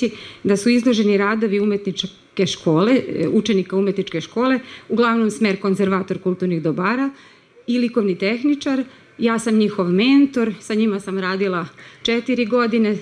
reći da su izloženi radovi umetničke škole, e, učenika umetničke škole, uglavnom smer konzervator kulturnih dobara i likovni tehničar. Ja sam njihov mentor, sa njima sam radila četiri godine,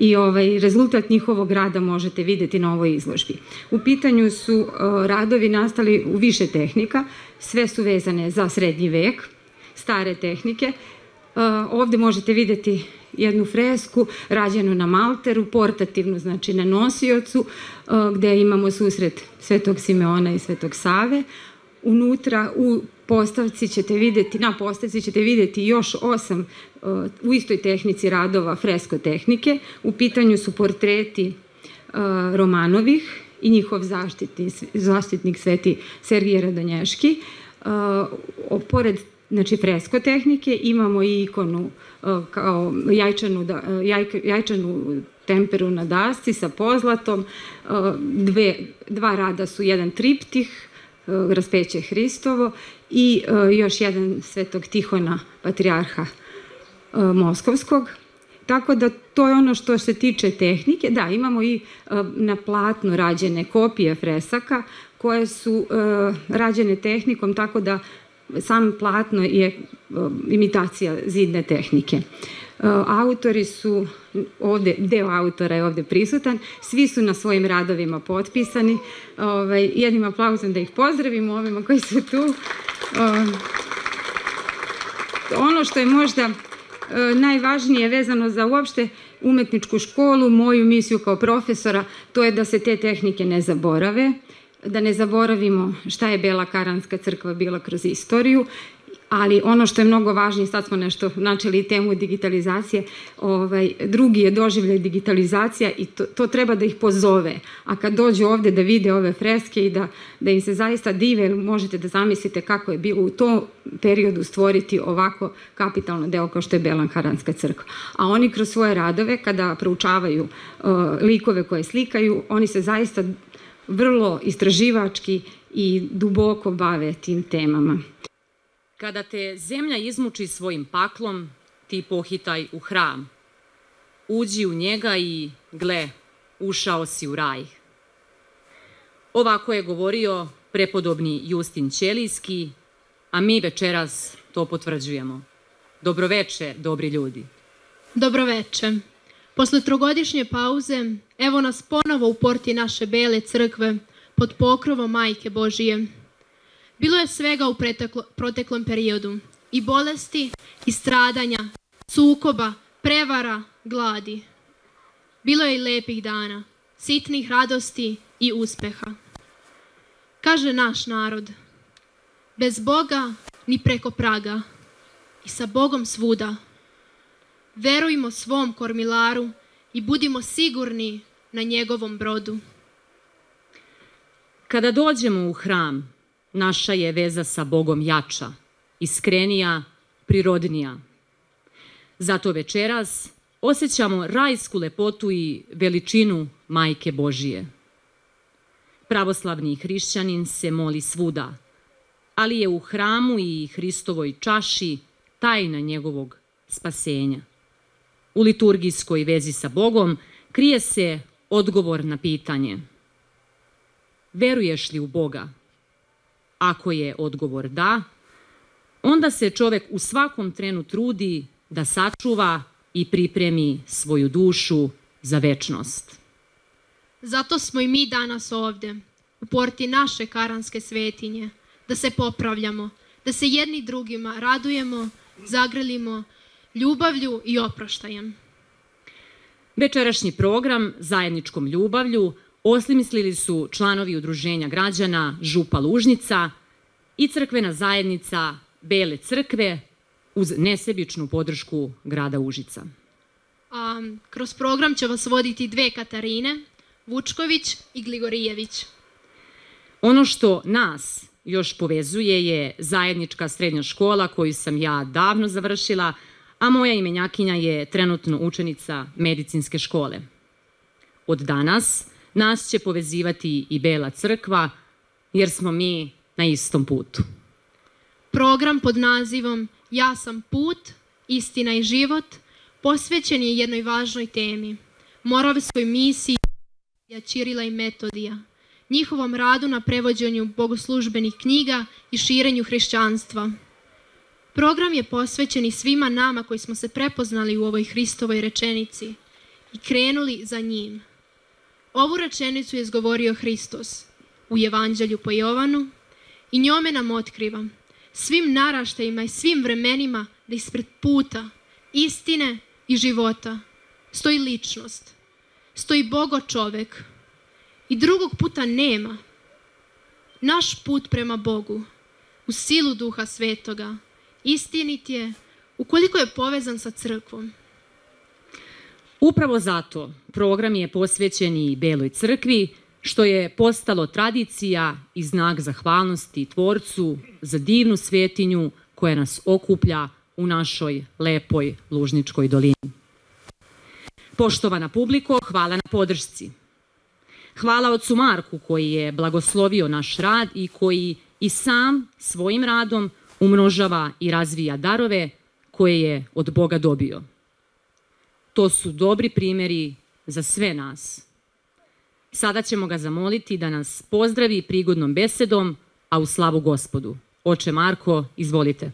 i ovaj, rezultat njihovog rada možete videti na ovoj izložbi. U pitanju su uh, radovi nastali u više tehnika, sve su vezane za srednji vek, stare tehnike. Uh, ovde možete videti jednu fresku rađenu na malteru, portativnu, znači na nosiocu, uh, gde imamo susret Svetog Simeona i Svetog Save. Unutra u postavci ćete videti, na postavci ćete videti još osam uh, u istoj tehnici radova fresko tehnike. U pitanju su portreti uh, Romanovih i njihov zaštitni, zaštitnik sveti Sergije Radonješki. Pored znači fresko tehnike imamo i ikonu kao jajčanu, da, jaj, jajčanu temperu na dasci sa pozlatom. Dve, dva rada su jedan triptih, raspeće Hristovo i e, još jedan svetog Tihona, patrijarha e, Moskovskog. Tako da to je ono što se tiče tehnike. Da, imamo i e, na platnu rađene kopije fresaka koje su rađene tehnikom tako da sam platno je imitacija zidne tehnike. Autori su, ovde, deo autora je ovde prisutan, svi su na svojim radovima potpisani. Ovaj, jednim aplauzom da ih pozdravimo, ovima koji su tu. Ono što je možda najvažnije vezano za uopšte umetničku školu, moju misiju kao profesora, to je da se te tehnike ne zaborave, da ne zaboravimo šta je Bela Karanska crkva bila kroz istoriju ali ono što je mnogo važnije, sad smo nešto načeli temu digitalizacije, ovaj, drugi je doživljaj digitalizacija i to, to treba da ih pozove. A kad dođu ovde da vide ove freske i da, da im se zaista dive, možete da zamislite kako je bilo u tom periodu stvoriti ovako kapitalno deo kao što je Belankaranska crkva. A oni kroz svoje radove, kada proučavaju uh, likove koje slikaju, oni se zaista vrlo istraživački i duboko bave tim temama. Kada te zemlja izmuči svojim paklom, ti pohitaj u hram. Uđi u njega i, gle, ušao si u raj. Ovako je govorio prepodobni Justin Ćelijski, a mi večeras to potvrđujemo. Dobroveče, dobri ljudi. Dobroveče. Posle trogodišnje pauze, evo nas ponovo u porti naše bele crkve, pod pokrovom Majke Božije, Bilo je svega u proteklom periodu. I bolesti, i stradanja, sukoba, prevara, gladi. Bilo je i lepih dana, sitnih radosti i uspeha. Kaže naš narod, bez Boga ni preko praga i sa Bogom svuda. Verujmo svom kormilaru i budimo sigurni na njegovom brodu. Kada dođemo u hram, naša je veza sa Bogom jača, iskrenija, prirodnija. Zato večeras osjećamo rajsku lepotu i veličinu Majke Božije. Pravoslavni hrišćanin se moli svuda, ali je u hramu i Hristovoj čaši tajna njegovog spasenja. U liturgijskoj vezi sa Bogom krije se odgovor na pitanje Veruješ li u Boga? Ako je odgovor da, onda se čovek u svakom trenu trudi da sačuva i pripremi svoju dušu za večnost. Zato smo i mi danas ovde, u porti naše karanske svetinje, da se popravljamo, da se jedni drugima radujemo, zagrelimo ljubavlju i oproštajem. Večerašnji program zajedničkom ljubavlju osmislili su članovi udruženja građana Župa Lužnica i crkvena zajednica Bele crkve uz nesebičnu podršku grada Užica. A, kroz program će vas voditi dve Katarine, Vučković i Gligorijević. Ono što nas još povezuje je zajednička srednja škola koju sam ja davno završila, a moja imenjakinja je trenutno učenica medicinske škole. Od danas nas će povezivati i Bela crkva, jer smo mi na istom putu. Program pod nazivom Ja sam put, istina i život posvećen je jednoj važnoj temi. Moravskoj misiji Ćirila i Metodija, njihovom radu na prevođenju bogoslužbenih knjiga i širenju hrišćanstva. Program je posvećen i svima nama koji smo se prepoznali u ovoj Hristovoj rečenici i krenuli za njim. Ovu rečenicu je izgovorio Hristos u Evanđelju po Jovanu i njome nam otkriva svim naraštajima i svim vremenima da ispred puta, istine i života stoji ličnost, stoji Bogo čovek i drugog puta nema. Naš put prema Bogu, u silu Duha Svetoga, istinit je ukoliko je povezan sa crkvom. Upravo zato program je posvećen i Beloj crkvi, što je postalo tradicija i znak zahvalnosti Tvorcu za divnu svetinju koja nas okuplja u našoj lepoj Lužničkoj dolini. Poštovana publiko, hvala na podršci. Hvala ocu Marku koji je blagoslovio naš rad i koji i sam svojim radom umnožava i razvija darove koje je od Boga dobio. To su dobri primeri za sve nas. Sada ćemo ga zamoliti da nas pozdravi prigodnom besedom, a u slavu gospodu. Oče Marko, izvolite.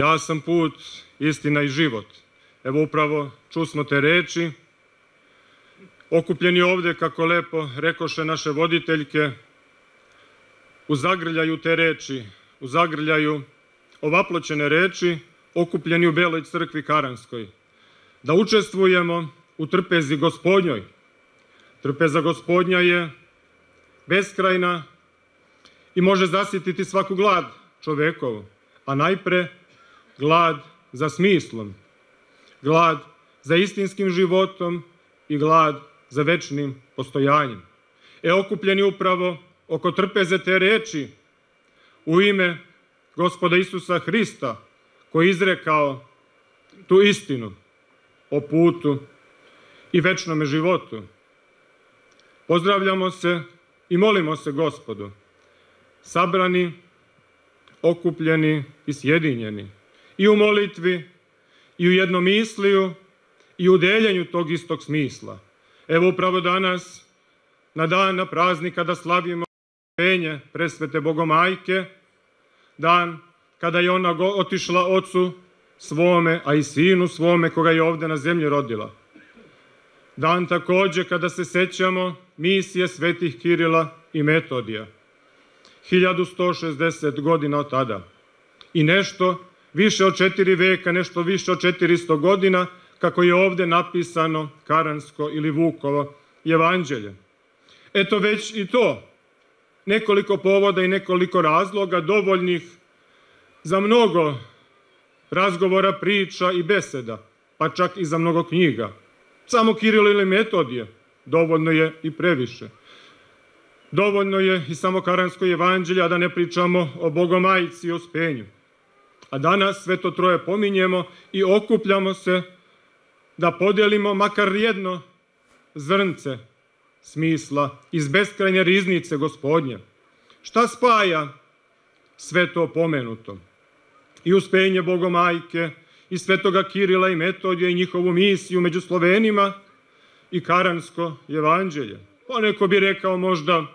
Ja sam put, istina i život. Evo upravo čusmo te reči. Okupljeni ovde, kako lepo rekoše naše voditeljke, u zagrljaju te reči, u zagrljaju ovaploćene reči, okupljeni u Beloj crkvi Karanskoj. Da učestvujemo u trpezi gospodnjoj. Trpeza gospodnja je beskrajna i može zasititi svaku glad čovekovu a najpre glad za smislom, glad za istinskim životom i glad za večnim postojanjem. E, okupljeni upravo oko trpeze te reči u ime gospoda Isusa Hrista, koji izrekao tu istinu o putu i večnome životu. Pozdravljamo se i molimo se gospodu, sabrani okupljeni i sjedinjeni. I u molitvi, i u jednomisliju, i u deljenju tog istog smisla. Evo upravo danas, na dan na praznik kada slavimo penje presvete Bogomajke, dan kada je ona otišla ocu svome, a i sinu svome koga je ovde na zemlji rodila. Dan takođe kada se sećamo misije svetih Kirila i Metodija 1160 godina od tada. I nešto više od četiri veka, nešto više od 400 godina, kako je ovde napisano Karansko ili Vukovo evanđelje. Eto već i to, nekoliko povoda i nekoliko razloga dovoljnih za mnogo razgovora, priča i beseda, pa čak i za mnogo knjiga. Samo Kirilo ili Metodije dovoljno je i previše. Dovoljno je i samo Karansko evanđelje, a da ne pričamo o Bogomajci i o spenju. A danas sve to troje pominjemo i okupljamo se da podelimo makar jedno zrnce smisla iz beskrajne riznice gospodnje. Šta spaja sve to pomenuto? I uspenje Bogomajke, i svetoga Kirila i Metodija i njihovu misiju među Slovenima i Karansko evanđelje. Pa neko bi rekao možda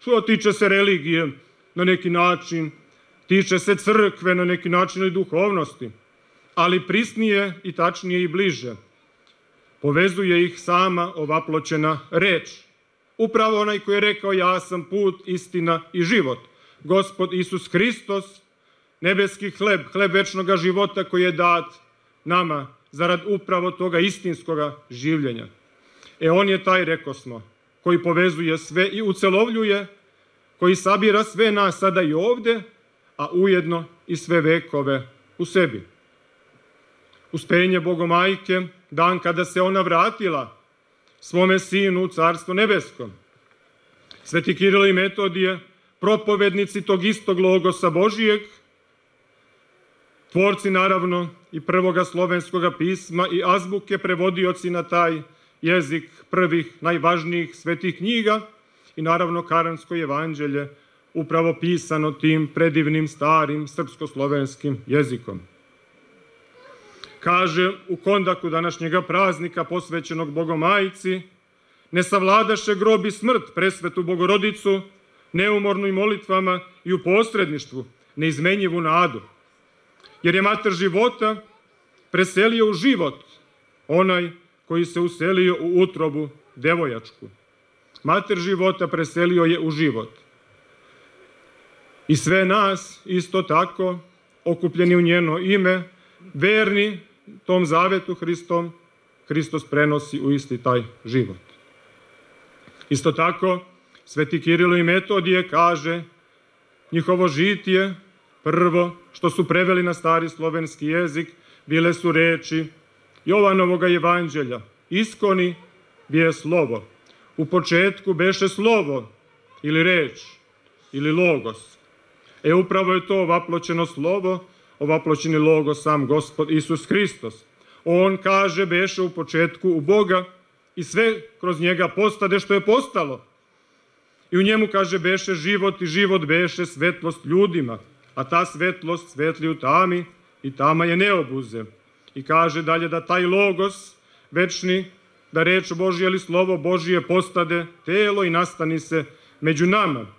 Što tiče se religije na neki način, tiče se crkve na neki način i duhovnosti, ali prisnije i tačnije i bliže. Povezuje ih sama ovaploćena reč. Upravo onaj koji je rekao ja sam put, istina i život. Gospod Isus Hristos, nebeski hleb, hleb večnog života koji je dat nama zarad upravo toga istinskoga življenja. E on je taj, reko smo, koji povezuje sve i ucelovljuje, koji sabira sve nas sada i ovde, a ujedno i sve vekove u sebi. Uspenje Bogomajke, dan kada se ona vratila svome sinu u Carstvo nebesko. Sveti Kirilo i Metodije, propovednici tog istog logosa Božijeg, Tvorci naravno i prvoga slovenskoga pisma i azbuke prevodioci na taj jezik prvih najvažnijih svetih knjiga i naravno Karansko evanđelje, upravo pisano tim predivnim starim srpsko-slovenskim jezikom. Kaže u kondaku današnjega praznika posvećenog Bogomajci, ne savladaše grob i smrt presvetu Bogorodicu, neumornu i molitvama i u posredništvu, neizmenjivu nadu. Jer je mater života preselio u život onaj koji se uselio u utrobu devojačku. Mater života preselio je u život. I sve nas isto tako, okupljeni u njeno ime, verni tom zavetu Hristom, Hristos prenosi u isti taj život. Isto tako, Sveti Kirilo i Metodije kaže njihovo žitije, prvo što su preveli na stari slovenski jezik, bile su reči Jovanovog evanđelja, iskoni bije slovo. U početku beše slovo ili reč ili logos. E upravo je to ovaploćeno slovo, ovaploćeni logos sam gospod Isus Hristos. On kaže beše u početku u Boga i sve kroz njega postade što je postalo. I u njemu kaže beše život i život beše svetlost ljudima, a ta svetlost svetli u tami i tama je neobuze. I kaže dalje da taj logos večni, da reč Božja ili slovo Božije postade telo i nastani se među nama.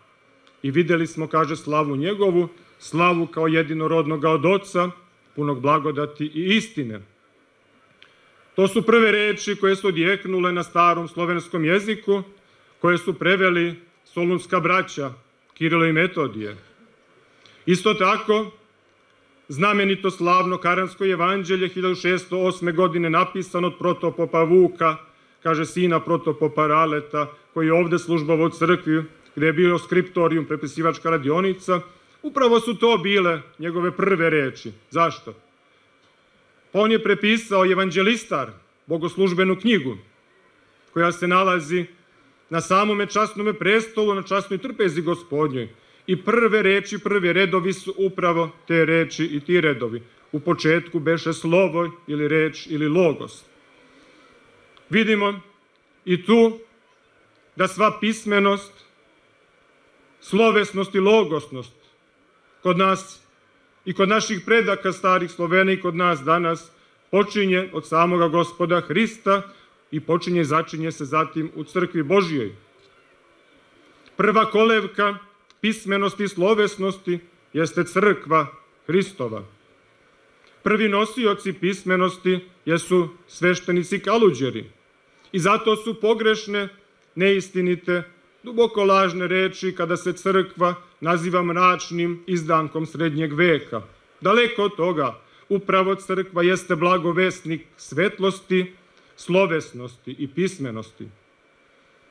I videli smo, kaže, slavu njegovu, slavu kao jedinorodnoga od oca, punog blagodati i istine. To su prve reči koje su odjeknule na starom slovenskom jeziku, koje su preveli solunska braća Kirilo i Metodije. Isto tako, znamenito slavno Karansko evanđelje 1608. godine napisano od protopopa Vuka, kaže sina protopopa Raleta, koji je ovde službavo u crkvi, gde je bio skriptorijum, prepisivačka radionica, upravo su to bile njegove prve reči. Zašto? Pa on je prepisao evanđelistar, bogoslužbenu knjigu, koja se nalazi na samome časnome prestolu, na časnoj trpezi gospodnjoj. I prve reči, prvi redovi su upravo te reči i ti redovi. U početku beše slovo ili reč ili logos. Vidimo i tu da sva pismenost, slovesnost i logosnost kod nas i kod naših predaka starih Slovena i kod nas danas počinje od samoga gospoda Hrista i počinje i začinje se zatim u crkvi Božijoj. Prva kolevka pismenosti i slovesnosti jeste crkva Hristova. Prvi nosioci pismenosti jesu sveštenici kaluđeri i zato su pogrešne, neistinite, duboko lažne reči kada se crkva naziva mračnim izdankom srednjeg veka. Daleko od toga, upravo crkva jeste blagovesnik svetlosti, slovesnosti i pismenosti.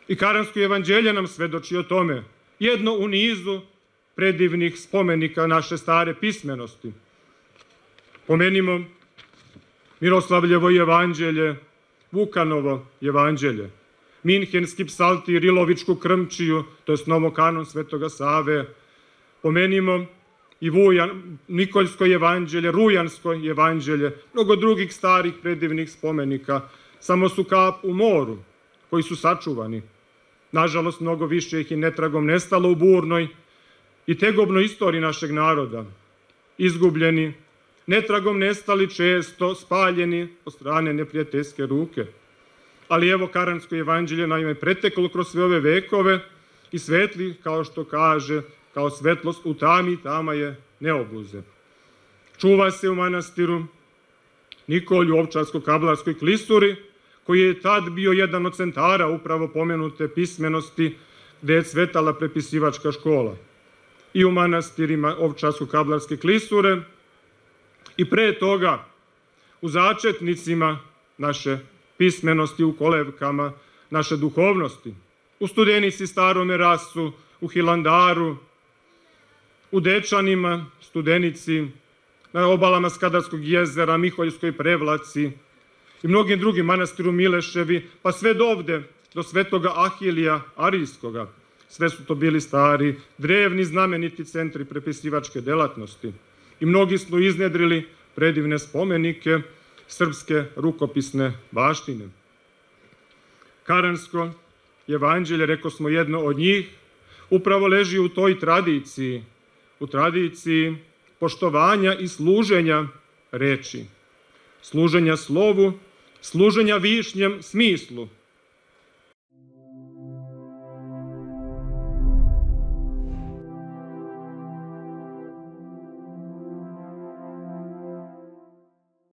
I Karansko evanđelje nam svedoči o tome, jedno u nizu predivnih spomenika naše stare pismenosti. Pomenimo Miroslavljevo evanđelje, Vukanovo evanđelje, Minhenski psalti, Rilovičku krmčiju, to je novokanon Svetoga Save. Pomenimo i Vujan, Nikoljsko evanđelje, Rujansko evanđelje, mnogo drugih starih predivnih spomenika, samo su kap u moru, koji su sačuvani. Nažalost, mnogo više ih je netragom nestalo u burnoj i tegobnoj istoriji našeg naroda. Izgubljeni, netragom nestali često, spaljeni od strane neprijateljske ruke. Ali evo Karansko evanđelje naime preteklo kroz sve ove vekove i svetli, kao što kaže, kao svetlost u tami, tama je neobuze. Čuva se u manastiru Nikolju, Ovčarsko-Kablarskoj klisuri, koji je tad bio jedan od centara upravo pomenute pismenosti, gde je cvetala prepisivačka škola. I u manastirima Ovčarsko-Kablarske klisure, i pre toga u začetnicima naše pismenosti, u kolevkama naše duhovnosti, u studenici Starome rasu, u Hilandaru, u Dečanima, studenici, na obalama Skadarskog jezera, Miholjskoj prevlaci i mnogim drugim manastiru Mileševi, pa sve do ovde, do svetoga Ahilija Arijskoga. Sve su to bili stari, drevni, znameniti centri prepisivačke delatnosti. i mnogi smo iznedrili predivne spomenike srpske rukopisne baštine. Karansko evanđelje, reko smo jedno od njih, upravo leži u toj tradiciji, u tradiciji poštovanja i služenja reči, služenja slovu, služenja višnjem smislu,